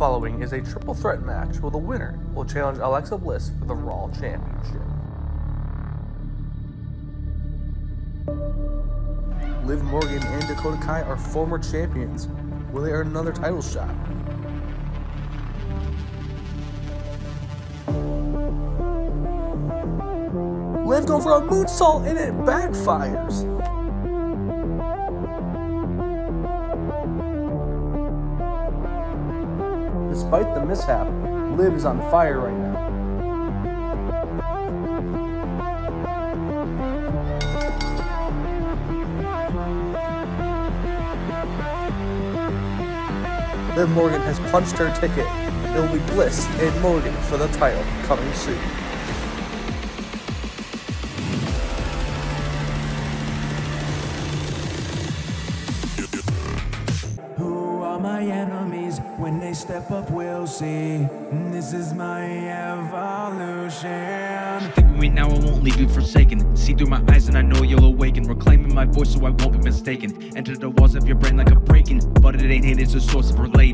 following is a triple threat match where the winner will challenge Alexa Bliss for the Raw Championship. Liv Morgan and Dakota Kai are former champions. Will they earn another title shot? Liv going for a moonsault and it backfires. Despite the mishap, Liv is on fire right now. Liv Morgan has punched her ticket. It will be Bliss and Morgan for the title coming soon. Who are my enemies? When they step up, we'll see. This is my evolution. Think with me now, I won't leave you forsaken. See through my eyes and I know you'll awaken. Reclaiming my voice so I won't be mistaken. Enter the walls of your brain like a breaking, but it ain't hate, it's a source of relating.